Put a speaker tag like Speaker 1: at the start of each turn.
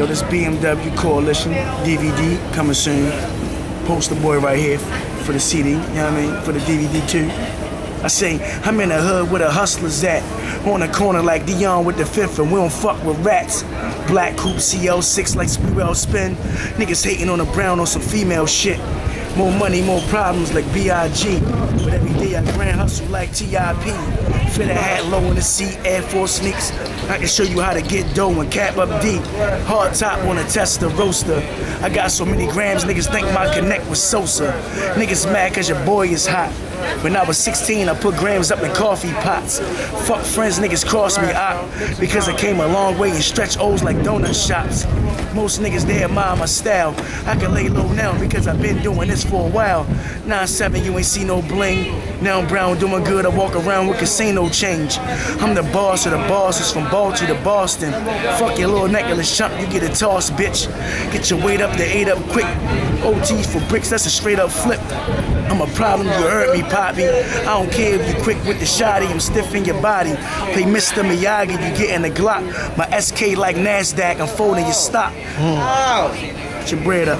Speaker 1: Yo, this BMW Coalition DVD coming soon. Poster boy right here for the CD, you know what I mean? For the DVD too. I say, I'm in the hood where the hustlers at. On the corner like Dion with the fifth, and we don't fuck with rats. Black coupe CL6 like Sprewell spin. Niggas hating on the brown on some female shit. More money, more problems like B.I.G. But every day I grand hustle like T.I.P. Fit a hat low in the seat, Air Force sneaks. I can show you how to get dough and cap up deep. Hard top on a Testarossa. I got so many grams, niggas think my connect was Sosa. Niggas mad cause your boy is hot. When I was 16, I put grams up in coffee pots. Fuck friends, niggas cross me out because I came a long way and stretch O's like donut shops. Most niggas they admire my style. I can lay low now because I've been doing this for a while. 9-7, you ain't see no bling. Now I'm brown doing good, I walk around with casino change. I'm the boss of the bosses from Baltimore to Boston. Fuck your little necklace chump, you get a toss, bitch. Get your weight up to eight up quick. OTs for bricks, that's a straight up flip. I'm a problem, you heard me, Poppy. I don't care if you quick with the shotty, I'm stiff in your body. Play Mr. Miyagi, you getting a Glock. My SK like NASDAQ, I'm folding your stock. Mm. Get your bread up.